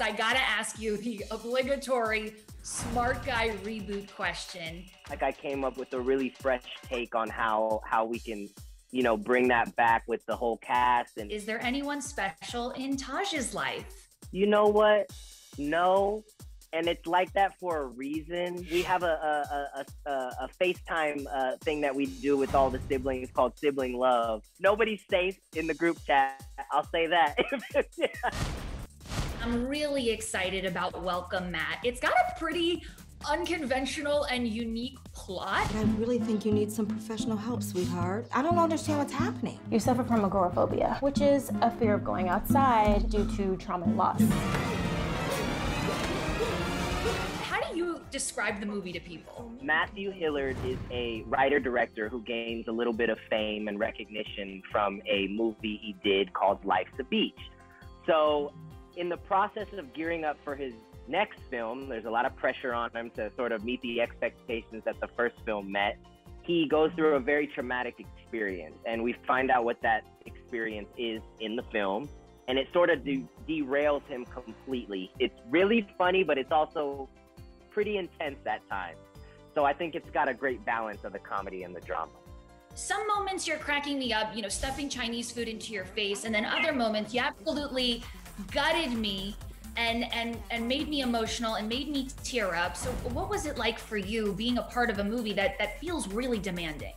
I gotta ask you the obligatory smart guy reboot question. Like I came up with a really fresh take on how how we can, you know, bring that back with the whole cast. And is there anyone special in Tahj's life? You know what? No, and it's like that for a reason. We have a a, a, a, a FaceTime uh, thing that we do with all the siblings called Sibling Love. Nobody's safe in the group chat. I'll say that. yeah. I'm really excited about Welcome Matt. It's got a pretty unconventional and unique plot. I really think you need some professional help, sweetheart. I don't understand what's happening. You suffer from agoraphobia, which is a fear of going outside due to trauma and loss. How do you describe the movie to people? Matthew Hillard is a writer director who gains a little bit of fame and recognition from a movie he did called Life's a Beach. So in the process of gearing up for his next film, there's a lot of pressure on him to sort of meet the expectations that the first film met. He goes through a very traumatic experience, and we find out what that experience is in the film. And it sort of de- derails him completely. It's really funny, but it's also pretty intense at times. So I think it's got a great balance of the comedy and the drama some moments you're cracking me up, you know, stuffing Chinese food into your face, and then other moments you absolutely gutted me and and and made me emotional and made me tear up. So what was it like for you being a part of a movie that that feels really demanding?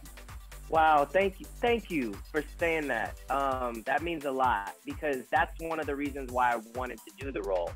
Wow, thank you, thank you for saying that. Um, that means a lot because that's one of the reasons why I wanted to do the role.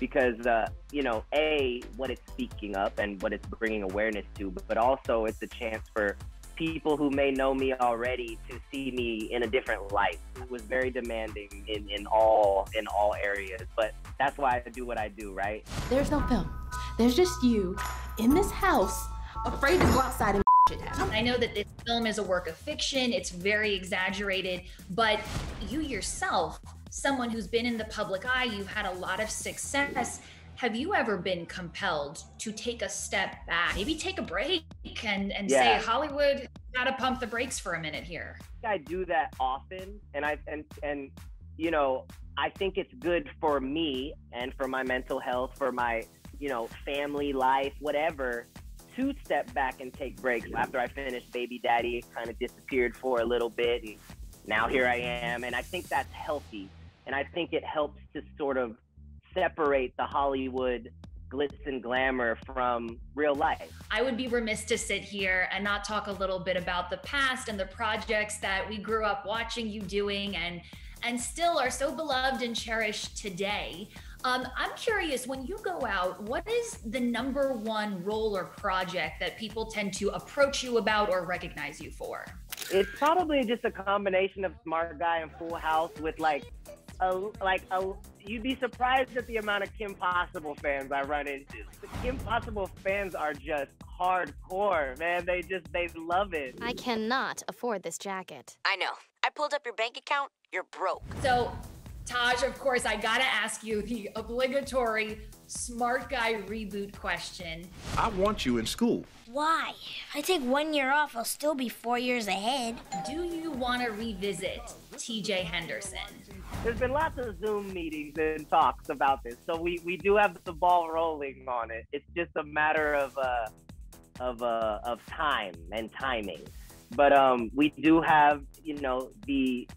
Because uh, you know, a what it's speaking up and what it's bringing awareness to, but also it's a chance for people who may know me already to see me in a different light. It was very demanding in, in all in all areas, but that's why I do what I do, right? There's no film. There's just you in this house, afraid to go outside and shit happen. I know that this film is a work of fiction, it's very exaggerated, but you yourself, someone who's been in the public eye, you've had a lot of success. Have you ever been compelled to take a step back, maybe take a break and, and yeah. say, Hollywood, gotta pump the brakes for a minute here? I do that often. And I, and, and, you know, I think it's good for me and for my mental health, for my, you know, family life, whatever, to step back and take breaks. After I finished Baby Daddy, kind of disappeared for a little bit. And now here I am. And I think that's healthy. And I think it helps to sort of separate the Hollywood glitz and glamour from real life. I would be remiss to sit here and not talk a little bit about the past and the projects that we grew up watching you doing and and still are so beloved and cherished today. Um, I'm curious, when you go out, what is the number one role or project that people tend to approach you about or recognize you for? It's probably just a combination of Smart Guy and Full House with like a like a you'd be surprised at the amount of Kim Possible fans I run into. The Kim Possible fans are just hardcore, man. They just they love it. I cannot afford this jacket. I know. I pulled up your bank account. You're broke. So, Tahj, of course, I gotta ask you the obligatory smart guy reboot question. I want you in school. Why? If I take one year off, I'll still be four years ahead. Do you want to revisit TJ Henderson? there's been lots of Zoom meetings and talks about this, so we, we do have the ball rolling on it. It's just a matter of uh, of uh, of time and timing. But um, we do have you know the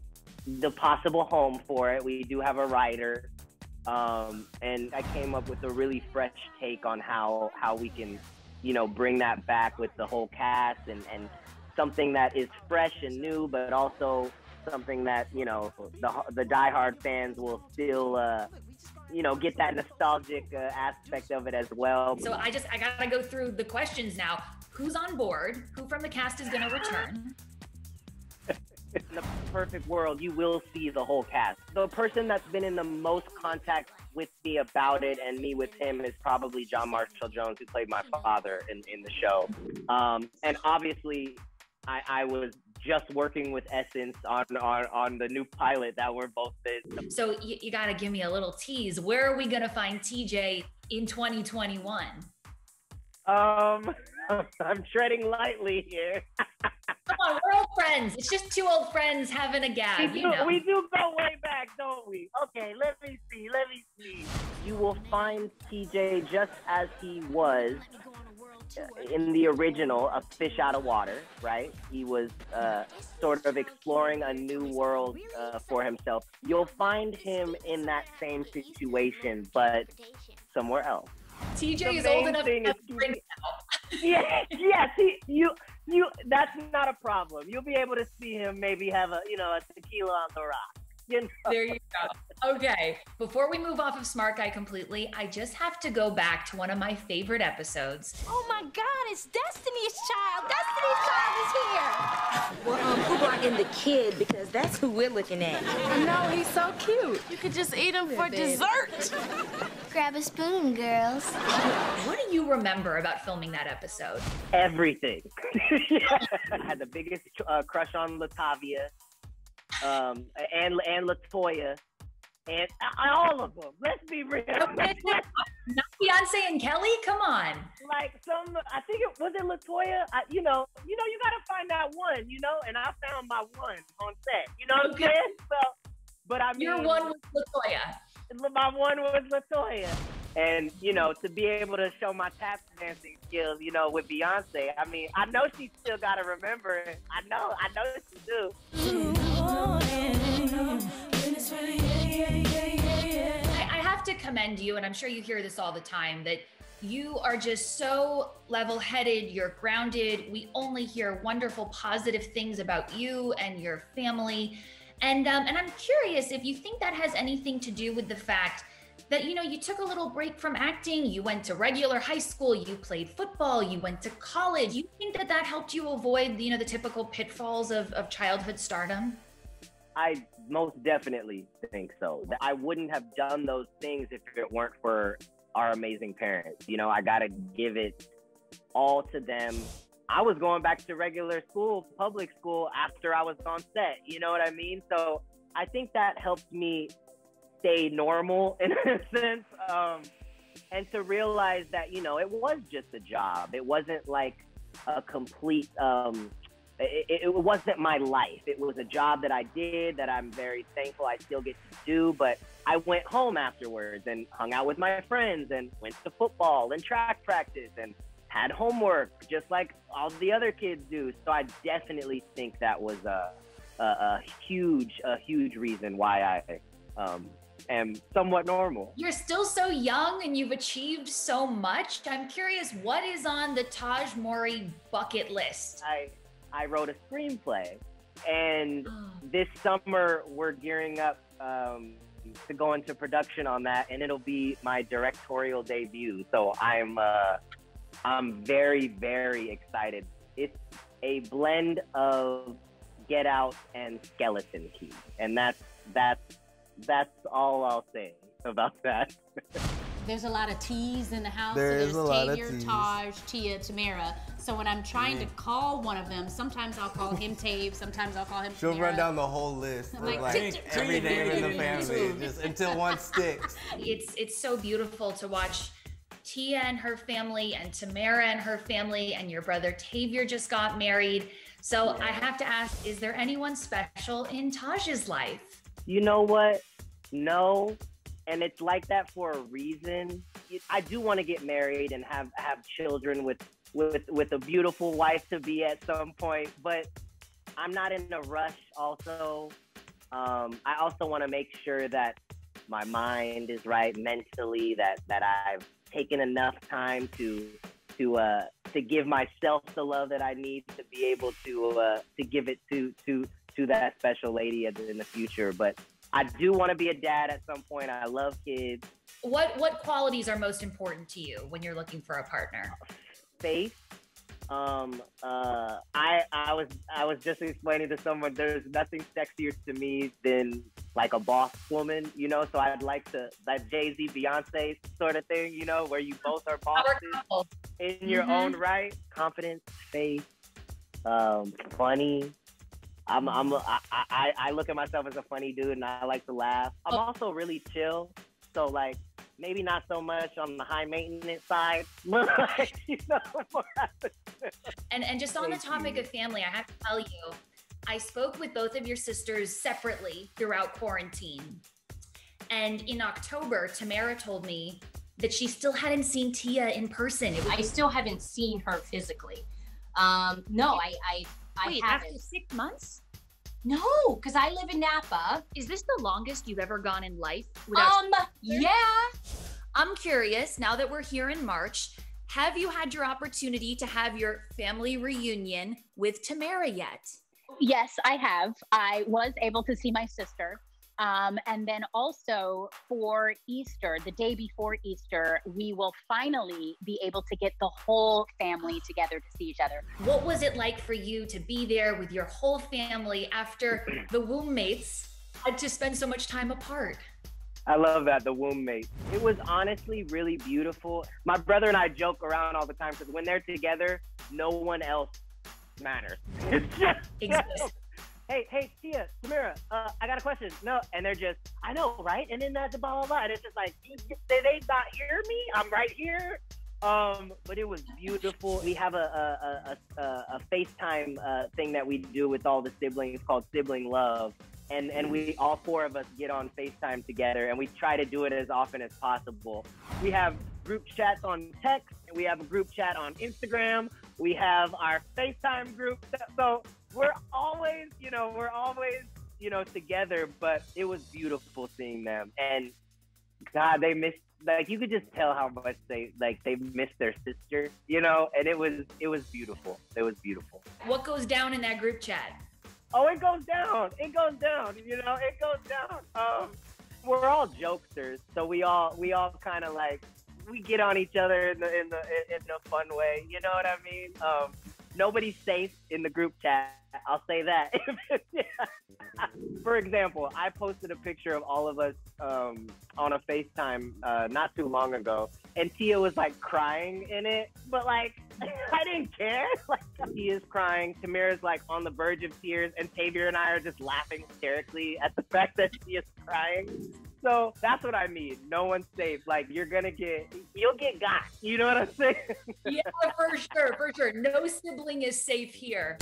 the possible home for it. We do have a writer, um, and I came up with a really fresh take on how how we can you know bring that back with the whole cast and and something that is fresh and new, but also something that you know the the diehard fans will still uh, you know get that nostalgic uh, aspect of it as well. So I just I gotta go through the questions now. Who's on board? Who from the cast is gonna return? in the perfect world, you will see the whole cast. The person that's been in the most contact with me about it and me with him is probably John Marshall Jones, who played my father in, in the show. Um, and obviously, I, I was just working with Essence on, on on the new pilot that we're both in. So you, you got to give me a little tease. Where are we gonna find TJ in 2021? Um, I'm treading lightly here. Come on, we're old friends. It's just two old friends having a gag. We You do, know. we do go way back, don't we? Okay, let me see. Let me see. You will find TJ just as he was in the original, a fish out of water, right? He was uh, sort of exploring a new world uh, for himself. You'll find him in that same situation, but somewhere else. TJ the is old enough to drinks now. yeah, yes, he, you, you. That's not a problem. You'll be able to see him maybe have a, you know, a tequila on the rock. You know? There you go. Okay, before we move off of Smart Guy completely, I just have to go back to one of my favorite episodes. Oh my God, it's Destiny's Child. Destiny's Child is here. Well, um, who brought in the kid? Because that's who we're looking at. No, he's so cute. You could just eat him for babe. dessert. Grab a spoon, girls. What do you remember about filming that episode? Everything. I had the biggest uh, crush on LaTavia, um, and and LeToya, and uh, all of them. Let's be real. Not Beyonce and Kelly? Come on. like some, I think it was it LeToya. I, you know, you know, you gotta find that one. You know, and I found my one on set. You know what I'm saying? So, but I mean, Your one was LeToya. my one was Latoya. And, you know, to be able to show my tap dancing skills, you know, with Beyonce, I mean, I know she still got to remember it. I know, I know she do. I, have to commend you, and I'm sure you hear this all the time, that you are just so level headed, you're grounded. We only hear wonderful, positive things about you and your family. And, um, and I'm curious if you think that has anything to do with the fact that you know you took a little break from acting you went to regular high school you played football you went to college you think that that helped you avoid you know the typical pitfalls of, of childhood stardom I most definitely think so. I wouldn't have done those things if it weren't for our amazing parents. You know, I got to give it all to them. I was going back to regular school, public school, after I was on set. You know what I mean? So I think that helped me stay normal in a sense. Um, and to realize that, you know, it was just a job. It wasn't like a complete, um, it, it wasn't my life. It was a job that I did that I'm very thankful I still get to do. But I went home afterwards and hung out with my friends and went to football and track practice and had homework just like all the other kids do. So I definitely think that was a, a, a huge, a huge reason why I um, am somewhat normal. You're still so young and you've achieved so much. I'm curious, what is on the Tahj Mowry bucket list? I I wrote a screenplay, and this summer we're gearing up um, to go into production on that, and it'll be my directorial debut. So I'm uh, I'm very very excited. It's a blend of Get Out and Skeleton Key, and that's that's that's all I'll say about that. There's a lot of T's in the house. There so is there's a lot of Tavior, Ts. Tahj, Tia, Tamera. So when I'm trying to mm. call one of them, sometimes I'll call him Tave, sometimes I'll call him She'll Tamera. run down the whole list of Like, like, tick, tick, every name in the family, just until one sticks. It's it's so beautiful to watch Tia and her family and Tamera and her family and your brother Tavior just got married. So I have to ask, is there anyone special in Tahj's life? You know what? No, and it's like that for a reason. I do want to get married and have have children with with with a beautiful wife to be at some point, but I'm not in a rush. Also, um, I also want to make sure that my mind is right mentally. That that I've taken enough time to to uh, to give myself the love that I need to be able to uh, to give it to to to that special lady in the future. But I do want to be a dad at some point. I love kids. What what qualities are most important to you when you're looking for a partner? Faith. Um, uh, I I was I was just explaining to someone there's nothing sexier to me than like a boss woman, you know. So I'd like to that Jay Z Beyonce sort of thing, you know, where you both are bosses in your Mhm. own right. Confidence, faith, um, funny. I'm I'm a, I, I I look at myself as a funny dude and I like to laugh. I'm also really chill. So like maybe not so much on the high maintenance side. But, you know, and and just on Thank the topic you. of family, I have to tell you, I spoke with both of your sisters separately throughout quarantine. And in October, Tamera told me that she still hadn't seen Tia in person. Was I still haven't seen her physically. Um, no, I, I, I Wait, haven't. after six months? No, because I live in Napa. Is this the longest you've ever gone in life? without Um, yeah. I'm curious, now that we're here in March, have you had your opportunity to have your family reunion with Tamera yet? Yes, I have. I was able to see my sister. Um, and then also for Easter, the day before Easter, we will finally be able to get the whole family together to see each other. What was it like for you to be there with your whole family after the womb mates had to spend so much time apart? I love that, the womb mate. It was honestly really beautiful. My brother and I joke around all the time because when they're together, no one else matters. It's just, Exists. Hey, hey, Tia, Samira, uh, I got a question. No, and they're just, I know, right? And then that's blah, blah, blah. And it's just like, they, they not hear me? I'm right here. Um, but it was beautiful. We have a a, a, a, a FaceTime uh, thing that we do with all the siblings called Sibling Love. And, and we all four of us get on FaceTime together and we try to do it as often as possible. We have group chats on text, we have a group chat on Instagram, we have our FaceTime group. So we're always, you know, we're always, you know, together, but it was beautiful seeing them. And God, they missed like you could just tell how much they like they missed their sister, you know, and it was it was beautiful. It was beautiful. What goes down in that group chat? Oh, it goes down. It goes down. You know, it goes down. Um, we're all jokesters, so we all we all kind of like we get on each other in the in the in a fun way. You know what I mean? Um, nobody's safe in the group chat. I'll say that. For example, I posted a picture of all of us um, on a FaceTime uh, not too long ago, and Tia was like crying in it, but like I didn't care. Like Tia's crying, Tamera's like on the verge of tears, and Tavior and I are just laughing hysterically at the fact that Tia's crying. So that's what I mean. No one's safe. Like you're gonna get, you'll get got. You know what I'm saying? yeah, for sure, for sure. No sibling is safe here.